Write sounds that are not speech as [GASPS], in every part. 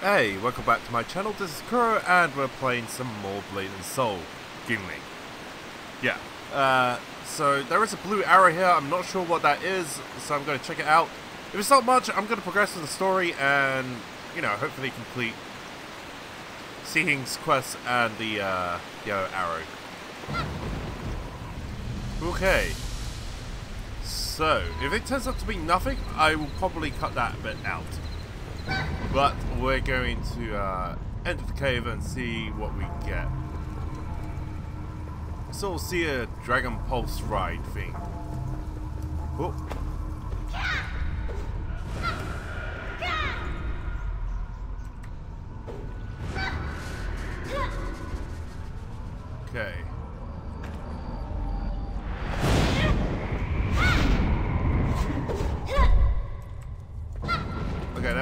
Hey, welcome back to my channel, this is Kuro, and we're playing some more Blade and Soul. Gimli. Yeah, uh, so there is a blue arrow here, I'm not sure what that is, so I'm going to check it out. If it's not much, I'm going to progress with the story and, you know, hopefully complete Sihing's quest and the, uh, yellow arrow. Okay. So, if it turns out to be nothing, I will probably cut that bit out. But we're going to uh, enter the cave and see what we get. So we'll see a Dragon Pulse ride thing. Oh. Okay.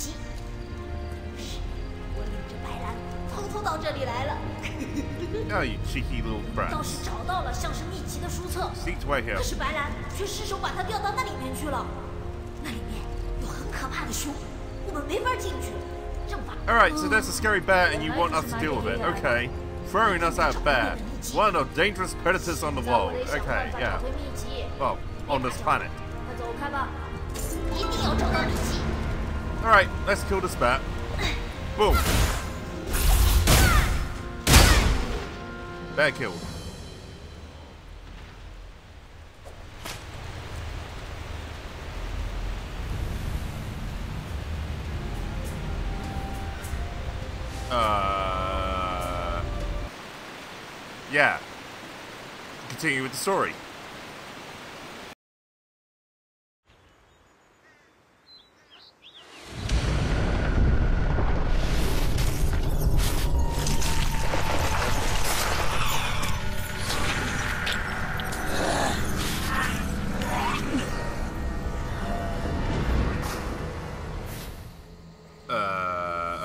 武功秘籍。于是，我领着白兰偷偷到这里来了。 Oh, you cheeky little [LAUGHS] 倒是 brats. 找到了像是秘籍的书册， Sneaked away here. 可是白兰却失手把它掉到那里面去了。那里面有很可怕的熊，我们没法进去。正法。 Alright, so there's a scary bear and you want us to deal with it. Okay. Throwing us out bear. One of the dangerous predators on the 在我 world. 得想 Okay, 办法 yeah. 找回秘籍。 Well, on this planet. Alright, let's kill this bat. Boom. Bear killed. Uh, yeah. Continue with the story.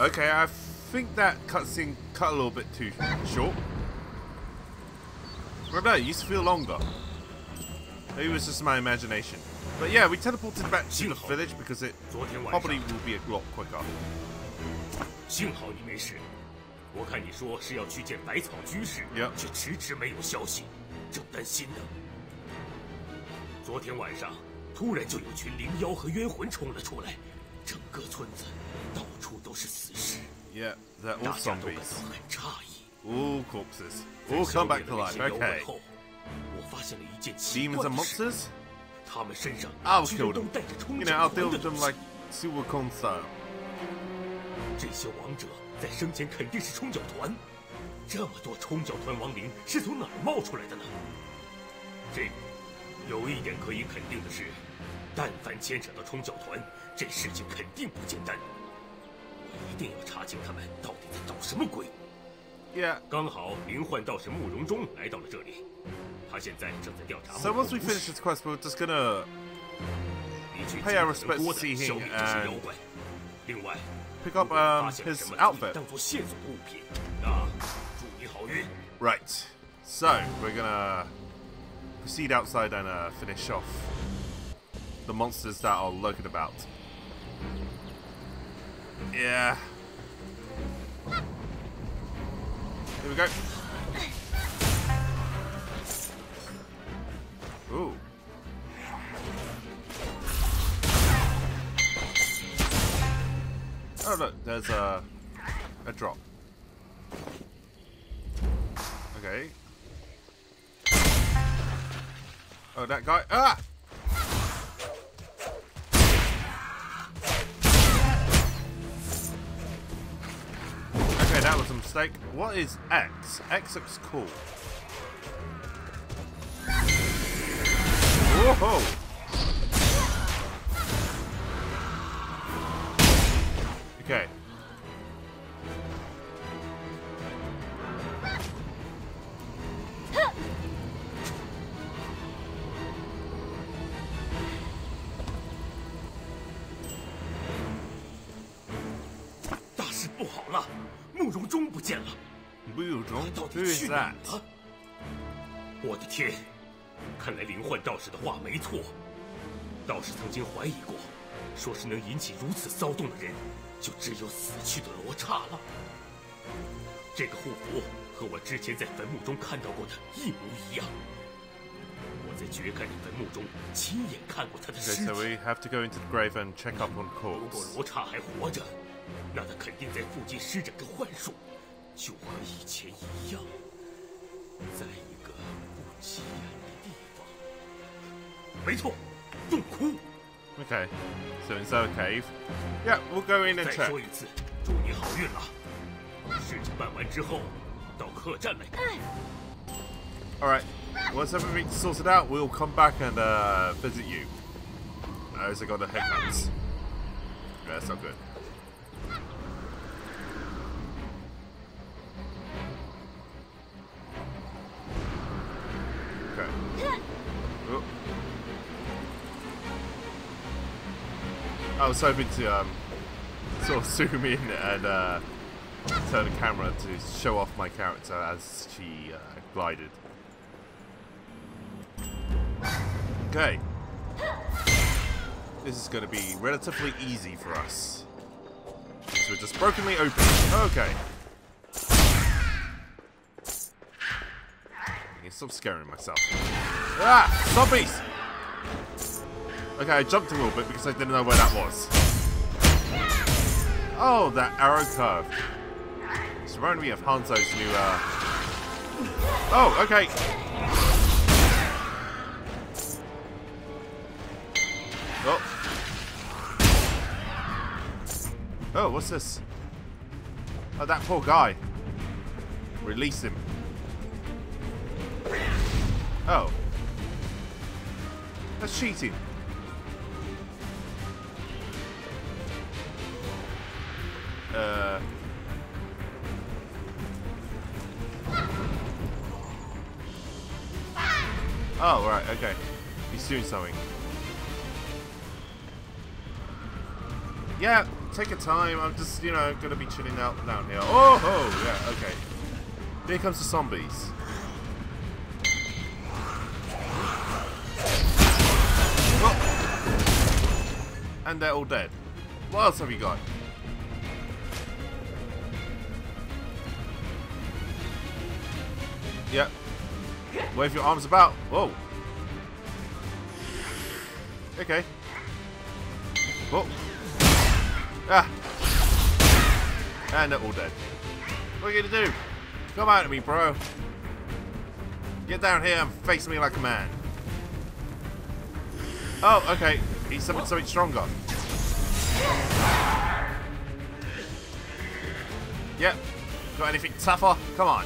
okay, I think that cutscene cut a little bit too short. But no, it used to feel longer. Maybe it was just my imagination. But yeah, we teleported back to the village because it 昨天晚 probably 上， will be a lot quicker. 幸好你没事。我看你说是要去见百草居士 Yep 却迟迟没有消息，正担心呢。昨天晚上，突然就有群灵妖和冤魂冲了出来， 整个村子到处都是死尸，Yeah, they're all 大家都感 zombies. 到很诧异。All corpses. All come back to life. Okay. 后，我发现了一件奇怪的事?他们身上居都.带着冲 You know, I'll 团 deal 的 with 东 them 西 like Suwukon style. 这些王者在生前肯定是冲脚团，这么多冲脚团亡灵是从哪儿冒出来的呢？这个有一点可以肯定的是，但凡牵扯到冲脚团，这事情肯定不简单。我一定要查清他们到底在捣什么鬼。Yeah. 刚好灵幻道士慕容忠来到了这里，他现在正在调查 So once we finish this quest, we're just gonna pay our respects to 消 Xihing 灭这些 and。另外，pick up um his outfit. 当做线索的物品，那祝你好运。Right. So we're gonna proceed outside and uh, finish off the monsters that are lurking about. Yeah. Here we go. Ooh. Oh look, there's a a drop. Okay. Oh, that guy. Ah! Mistake. What is X? X looks cool. Whoa! Okay. That? 我的天！看来灵幻道士的话没错。道士曾经怀疑过，说是能引起如此骚动的人，就只有死去的罗刹了。这个护符和我之前在坟墓中看到过的一模一样。我在掘开的坟墓中亲眼看过他的尸体。Okay, so we have to go into the grave and check up on 如果.罗刹还活着，那他肯定在附近施展着幻术，就和以前一样，在一个不起眼的地方。没错，洞窟。 Okay, so inside a cave. Yeah, we'll go in and 再 check. 说一次，祝你好运了。事情办完之后，到客栈来看。 Alright, once everything's sorted out, we'll come back and uh, visit you. As I got the headphones. Yeah, that's not good. I was hoping to um, sort of [LAUGHS] zoom in and uh, turn the camera to show off my character as she uh, glided. Okay. This is going to be relatively easy for us. So we're just brokenly open. Okay. Stop scaring myself. Ah! Zombies! Okay, I jumped a little bit because I didn't know where that was. Oh, that arrow curve. It's reminding me of Hanzo's new, uh... Oh, okay. Oh. Oh, what's this? Oh, that poor guy. Release him. Oh. That's cheating. He's doing something. Yeah, take your time. I'm just, you know, gonna be chilling out down here. Oh, oh yeah, okay. Here comes the zombies. Oh. And they're all dead. What else have you got? Yep. Wave your arms about. Whoa. Okay. Oh. Ah. And they're all dead. What are you gonna do? Come out at me, bro. Get down here and face me like a man. Oh, okay. He's something, something stronger. Yep. Got anything tougher? Come on.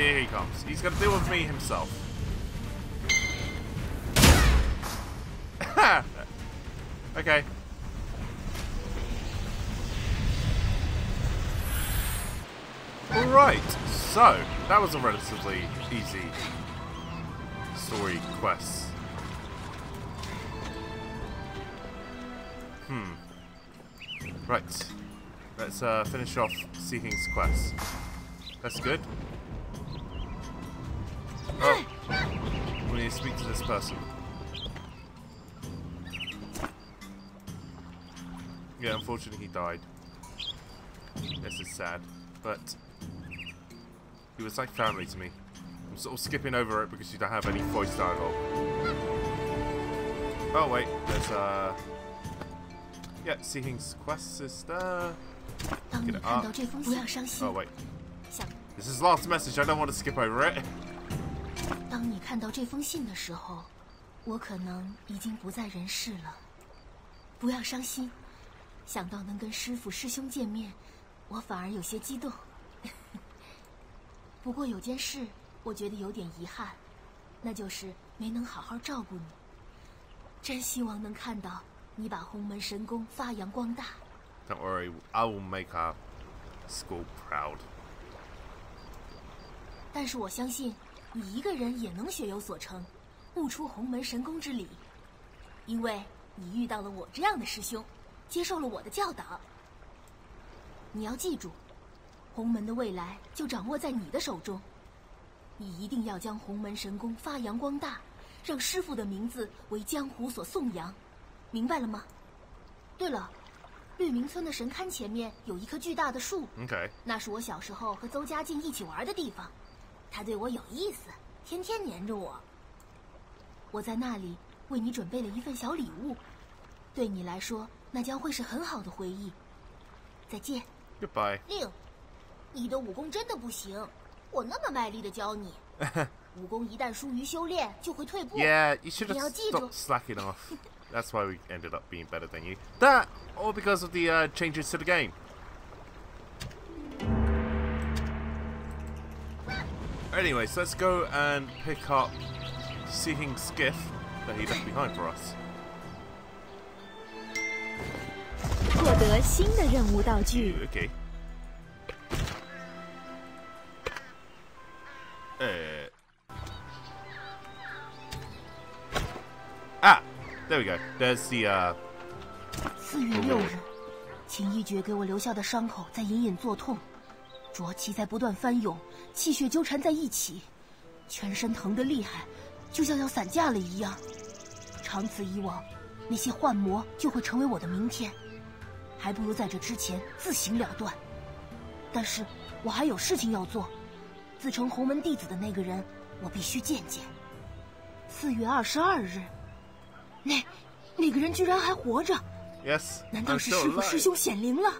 Here he comes. He's gonna deal with me himself. [LAUGHS] okay. Alright, so that was a relatively easy story quest. Hmm. Right. Let's uh, finish off Sihing's quest. That's good. Oh. We need to speak to this person. Yeah, unfortunately he died. This is sad. But he was like family to me. I'm sort of skipping over it because you don't have any voice dialogue. Oh wait, there's uh Yeah, Sihing's quest sister. Get it up. Oh wait. This is last message, I don't want to skip over it. 当你看到这封信的时候，我可能已经不在人世了。不要伤心，想到能跟师傅师兄见面，我反而有些激动。[LAUGHS] 不过有件事，我觉得有点遗憾，那就是没能好好照顾你。真希望能看到你把洪门神功发扬光大。Don't worry, I will make our school proud. 但是我相信，你一个人也能学有所成，悟出洪门神功之理，因为你遇到了我这样的师兄，接受了我的教导。你要记住，洪门的未来就掌握在你的手中。你一定要将洪门神功发扬光大，让师傅的名字为江湖所颂扬，明白了吗？对了，绿明村的神龛前面有一棵巨大的树.那是我小时候和邹家靖一起玩的地方，他对我有意思，天天黏着我。我在那里为你准备了一份小礼物，对你来说那将会是很好的回忆。再见，Goodbye. 令，你的武功真的不行，我那么卖力的教你，武功一旦疏于修炼就会退步。Yeah, you should have 你要记住。stopped slacking off. That's why we ended up being better than you. That, all because of the uh, changes to the game. anyways, let's go and pick up Sihing Skiff that he left behind for us. Okay. Uh. Ah, there we go. There's the uh. 浊气在不断翻涌，气血纠缠在一起，全身疼得厉害，就像要散架了一样。长此以往，那些幻魔就会成为我的明天，还不如在这之前自行了断。但是我还有事情要做，自称洪门弟子的那个人，我必须见见。四月二十二日，那那个人居然还活着。Yes. 难道是师傅师兄显灵了？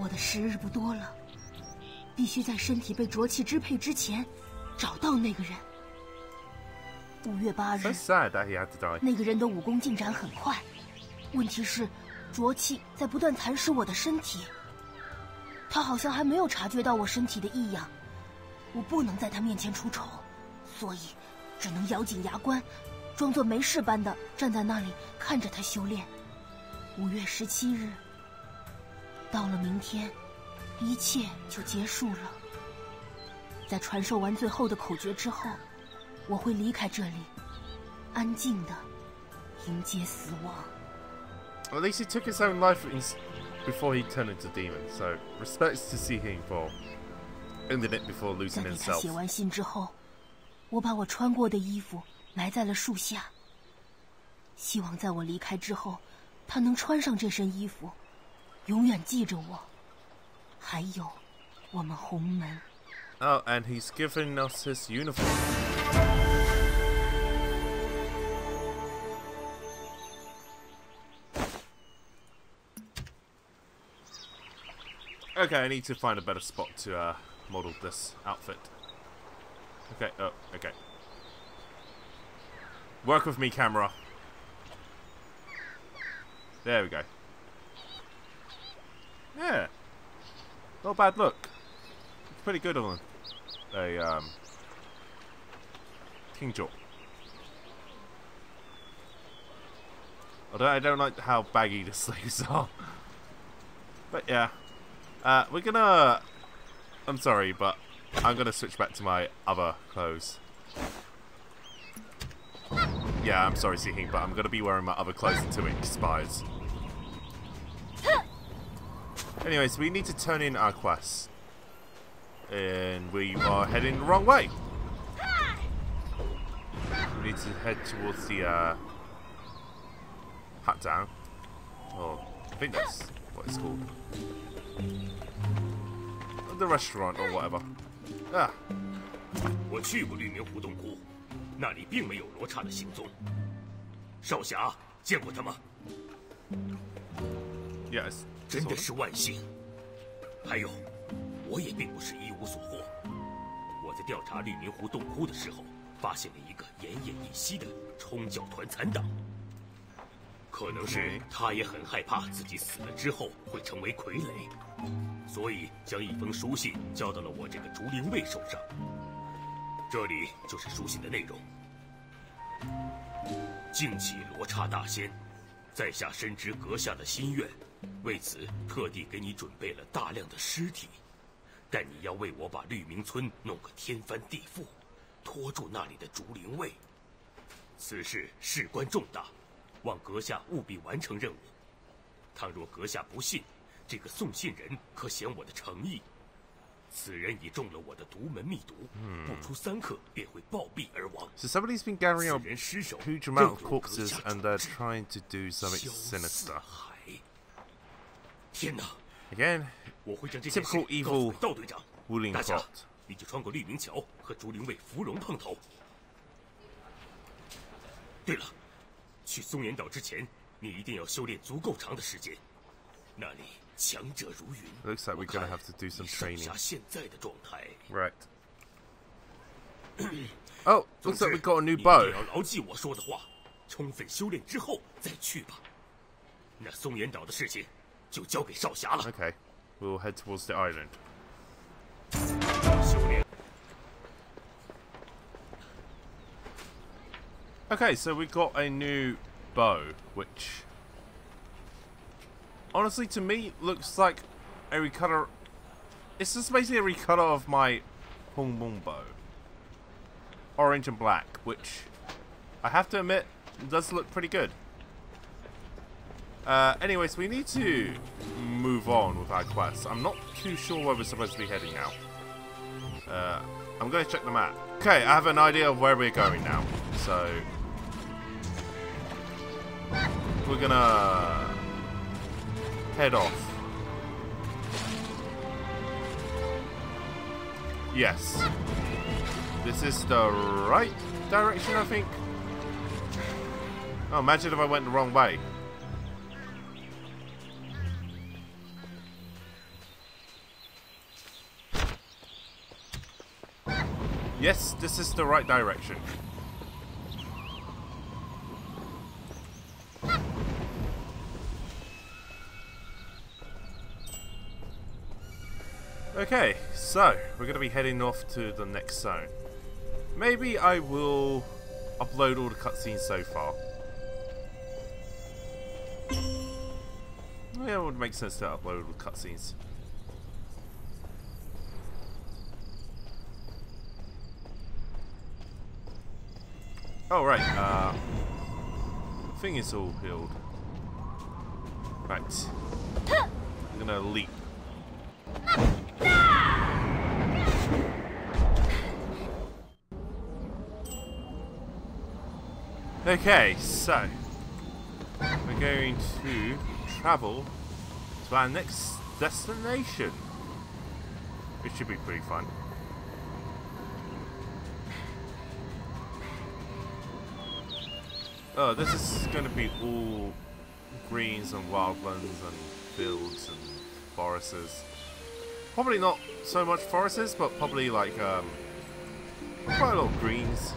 我的时日不多了，必须在身体被浊气支配之前，找到那个人。五月八日.那个人的武功进展很快，问题是浊气在不断蚕食我的身体。他好像还没有察觉到我身体的异样，我不能在他面前出丑，所以只能咬紧牙关，装作没事般的站在那里看着他修炼。五月十七日，到了明天，一切就结束了。在传授完最后的口诀之后，我会离开这里，安静的迎接死亡。At least he took his own life in, before he turned into demon. So respects to see him for ending it before losing 给他 himself. 写完信之后，我把我穿过的衣服埋在了树下，希望在我离开之后，他能穿上这身衣服，永远记着我，还有我们洪门。 Oh, and he's given us his uniform. Okay, I need to find a better spot to uh, model this outfit. Okay, oh, okay. Work with me, camera. There we go. Yeah. Not bad look. It's pretty good on a um King Jaw. Although I don't like how baggy the [LAUGHS] sleeves are. But yeah. Uh, we're gonna I'm sorry, but I'm gonna switch back to my other clothes. Yeah, I'm sorry, Sihing, but I'm gonna be wearing my other clothes until it expires. Anyways, we need to turn in our quests. And we are heading the wrong way. We need to head towards the uh, Hut Down. Or I think that's what it's called. The restaurant or whatever. Ah, 我去过绿明湖洞窟，那里并没有罗刹的行踪。少侠见过他吗？ yes. 真的是万幸。还有，我也并不是一无所获。我在调查绿明湖洞窟的时候，发现了一个奄奄一息的冲教团残党。可能是他也很害怕自己死了之后会成为傀儡，所以将一封书信交到了我这个竹林卫手上。这里就是书信的内容。敬启罗刹大仙，在下深知阁下的心愿，为此特地给你准备了大量的尸体，但你要为我把绿明村弄个天翻地覆，拖住那里的竹林卫。此事事关重大，望阁下务必完成任务。倘若阁下不信，这个送信人可显我的诚意。此人已中了我的独门秘毒，不出三刻便会暴毙而亡。So somebody's been gathering 此 a huge amount of corpses 下 and they're trying to do something sinister. 海。天哪！Again, 我会将这件事告诉道队长。大家 plot. 立即穿过绿明桥和竹林卫芙蓉碰头。对了，去松岩岛之前，你一定要修炼足够长的时间。那里强者如云。Looks like we're gonna 看 have to do some training. 下现在的状态。Right. Oh, [CLEARS THROAT] 总 looks like we got a 你 new bow. 要牢记我说的话，充分修炼之后再去吧。那松岩岛的事情就交给少侠了。 Okay, we'll head towards the island. 修炼 Okay, so we got a new bow, which honestly to me looks like a recutter. It's just basically a recutter of my Hong Mong bow, orange and black, which I have to admit does look pretty good. Uh, anyways, we need to move on with our quest. I'm not too sure where we're supposed to be heading now. Uh, I'm going to check the map. Okay, I have an idea of where we're going now. So we're gonna head off. Yes. This is the right direction, I think. Oh, imagine if I went the wrong way. Yes, this is the right direction. Okay, so we're going to be heading off to the next zone. Maybe I will upload all the cutscenes so far. Yeah, it would make sense to upload all the cutscenes. Oh, right, uh... Thing is all healed. Right. I'm gonna leap. Okay, so we're going to travel to our next destination. It should be pretty fun. Oh, this is going to be all greens and wildlands and fields and forests. Probably not so much forests, but probably like um, quite a lot of greens,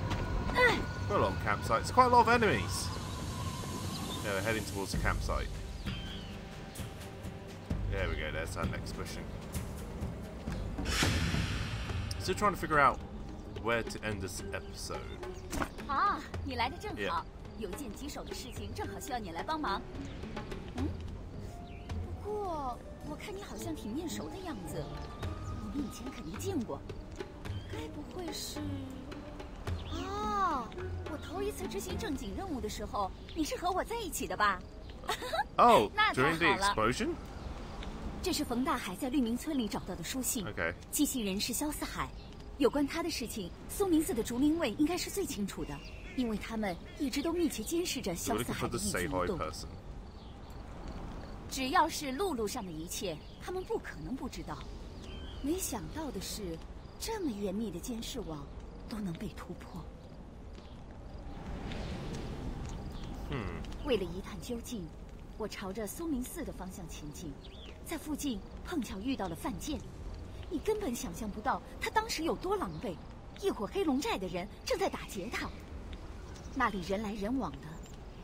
quite a lot of campsites, quite a lot of enemies. Yeah, we're heading towards the campsite. There we go, there's our next mission. Still trying to figure out where to end this episode. Ah, you like it, yeah. 好有件棘手的事情，正好需要你来帮忙。嗯，不过我看你好像挺面熟的样子，我们以前肯定见过，该不会是？哦，我头一次执行正经任务的时候，你是和我在一起的吧？Oh, [LAUGHS] during the nah, nah. explosion? 这是冯大海在绿明村里找到的书信。寄信人是肖四海，有关他的事情，苏明寺的竹林卫应该是最清楚的，因为他们一直都密切监视着萧四海的一举一动。只要是陆路上的一切，他们不可能不知道。没想到的是，这么严密的监视网都能被突破。Hmm. 为了一探究竟，我朝着苏明寺的方向前进，在附近碰巧遇到了范建。你根本想象不到他当时有多狼狈，一伙黑龙寨的人正在打劫他。那里人来人往的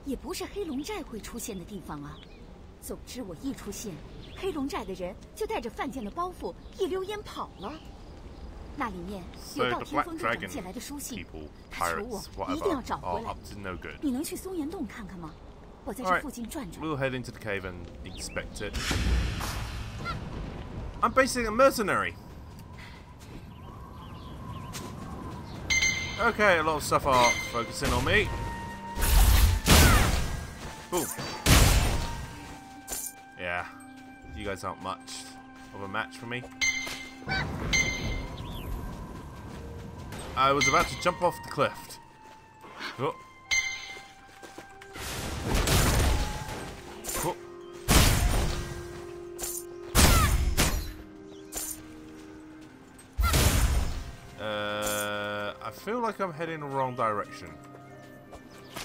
也不是黑龙寨会出现的地方啊。总之我一出现黑龙寨的人就带着犯贱的包袱一溜烟跑了。那里面有道天风中借来的书信他求我一定要找回来。你能去松岩洞看看吗？我在这附近转转。we'll head into the cave and expect it. I'm basing a mercenary. Okay, a lot of stuff are focusing on me. Boom. Yeah, you guys aren't much of a match for me. I was about to jump off the cliff. Oh. Feel like I'm heading the wrong direction.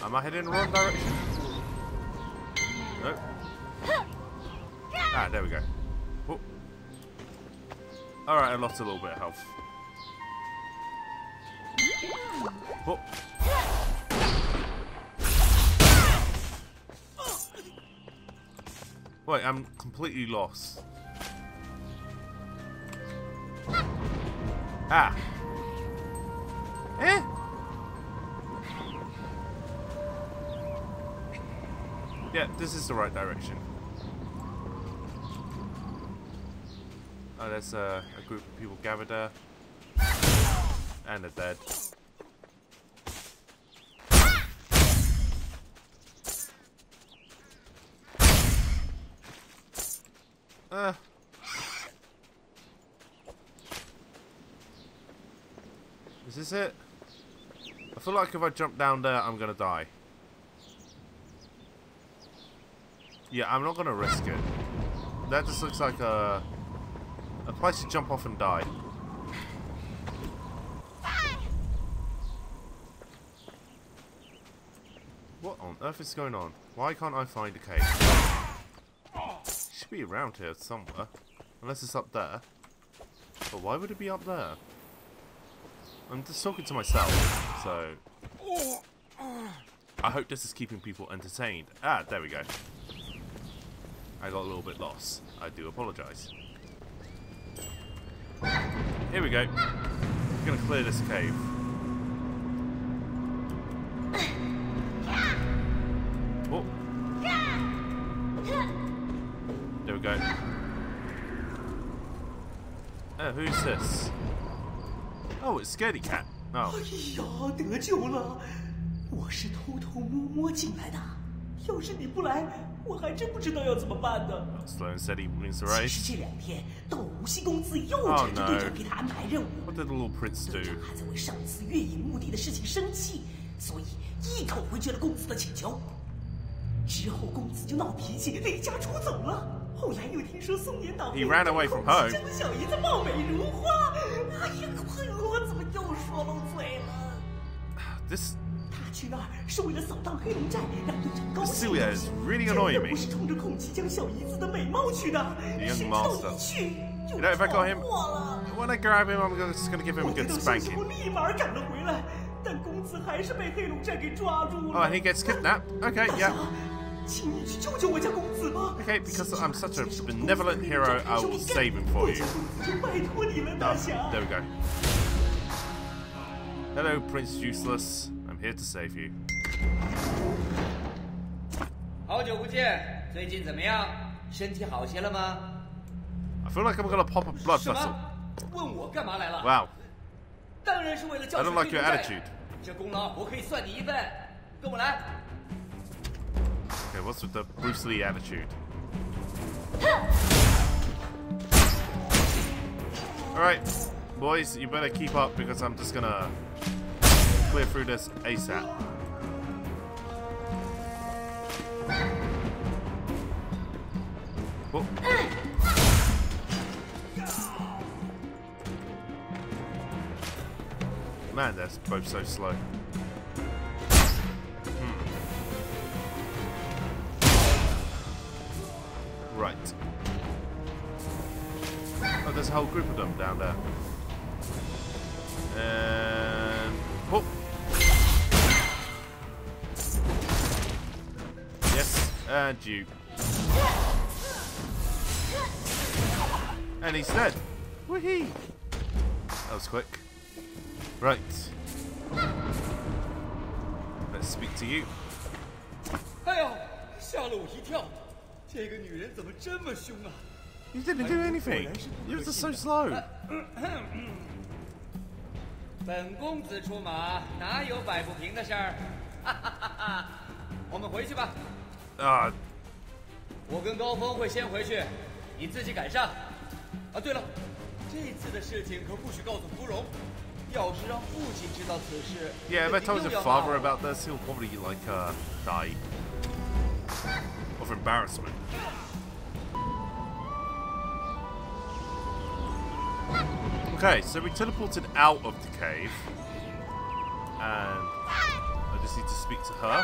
Am I heading the wrong direction? No. Ah, there we go. Alright, I lost a little bit of health. Oh. Wait, I'm completely lost. Ah. Yeah, this is the right direction. Oh, there's a group of people gathered there. And they're dead. Uh. Is this it? I feel like if I jump down there, I'm gonna die. Yeah, I'm not gonna risk it. That just looks like a a place to jump off and die. What on earth is going on? Why can't I find a cave? should be around here somewhere. Unless it's up there. But why would it be up there? I'm just talking to myself, so... I hope this is keeping people entertained. Ah, there we go. I got a little bit lost. I do apologise. Here we go. We're gonna clear this cave. Oh. There we go. Uh, who's this? Oh, it's Scaredy Cat. Oh, 哎呀，得救了！我是偷偷摸摸进来的，要是你不来， 我还真不知道要怎么办呢。Sloan said he wins the 其实这两天，斗无锡公子又 Oh, 缠着.队长给他安排任务，What did the little prince 队?长还在为上次月影墓地的事情生气，所以一口回绝了公子的请求。之后公子就闹脾气，离家出走了。后来又听说松年岛 away from home. 江小姨子貌美如花。哎呀，快我怎么又说漏嘴了？This 他去那儿是为了扫荡黑龙寨，让队长高兴。Annoying 的 me. 不是冲着孔琪江小姨子的美貌去的，young 谁知道 master. 一去就祸了。when I grab him, I'm just gonna give him 我 a good 到消息后 spanking. 立马赶了回来，但公子还是被黑龙寨给抓住 Oh, 了。and he gets kidnapped. Okay, 大 yeah. 侠，请你去救救我家公子吧。Okay, because I'm such a benevolent hero, I will save him for 我 you. 家公子就拜托你了，大 Ah, 侠。there we go. Hello, Prince Useless. I'm here to save you. 好久不见，最近怎么样？身体好些了吗？ I feel like I'm gonna pop a blood 什 vessel. 么？问我干嘛来了？ Wow. 当然是为了教 I 训 don't like 黑 your 龙寨 attitude. 这功劳我可以算你一份，跟我来。 Okay, what's with the Bruce Lee attitude? [GASPS] Alright, boys, you better keep up because I'm just gonna clear through this ASAP. Oh. Man, they're both so slow. Hmm. Right. Oh, there's a whole group of them down there. Yes, and you. And he's dead. Woohee! that was quick. Right. Let's speak to you. 哎呦，吓了我一跳！这个女人怎么这么凶啊？ You didn't do anything. You were just so slow. [LAUGHS] 本公子出马，哪有摆不平的事儿？哈哈哈哈！我们回去吧， Ah, 我跟高峰会先回去，你自己赶上。啊，对了，这次的事情可不许告诉芙蓉，要是让父亲知道此事， yeah, if I 肯 told 定 your 又要骂 father 我 about this, he'll probably like uh die of embarrassment. Okay, so we teleported out of the cave, and I just need to speak to her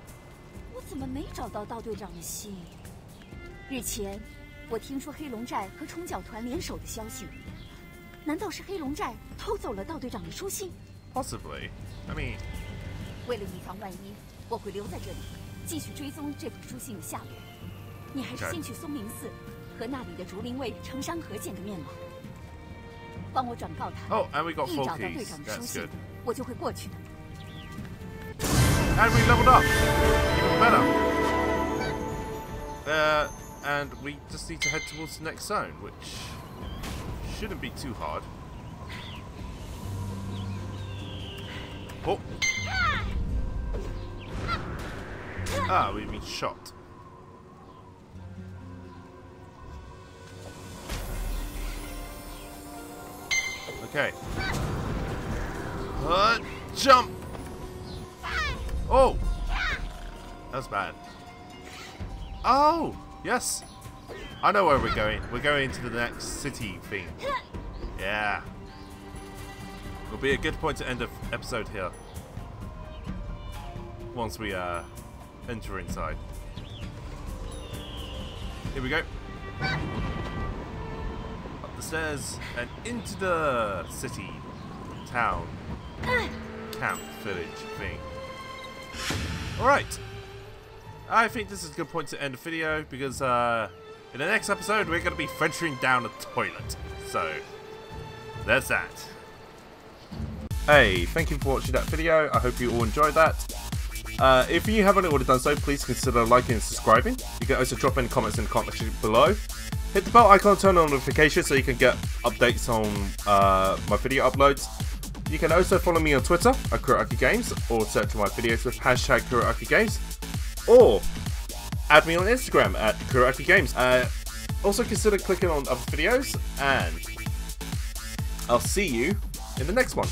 我怎么没找到道队长的信？日前，我听说黑龙寨和冲角团联手的消息，难道是黑龙寨偷走了道队长的书信？Possibly. I mean, 为了以防万一，我会留在这里，继续追踪这封书信的下落。你还是先去松明寺和那里的竹林卫程山河见个面吧。帮我转告他，oh, and we got 一找到队.长的书信我就会过去的。And we leveled up! And we just need to head towards the next zone, which shouldn't be too hard. Oh! Ah, we've been shot. Okay. Uh, jump! Oh! That's bad. Oh! Yes! I know where we're going. We're going to the next city thing. Yeah. Will be a good point to end of episode here. Once we uh enter inside. Here we go. Up the stairs and into the city, town, camp, village thing. Alright. I think this is a good point to end the video because uh, in the next episode we're going to be venturing down a toilet. So, there's that. Hey, thank you for watching that video. I hope you all enjoyed that. Uh, if you haven't already done so, please consider liking and subscribing. You can also drop any comments in the comment section below. Hit the bell icon, turn on notifications so you can get updates on uh, my video uploads. You can also follow me on Twitter at Kuroaki Games or search my videos with hashtag Kuroaki Games or add me on Instagram at Kuroaki Games. Uh, also consider clicking on other videos and I'll see you in the next one.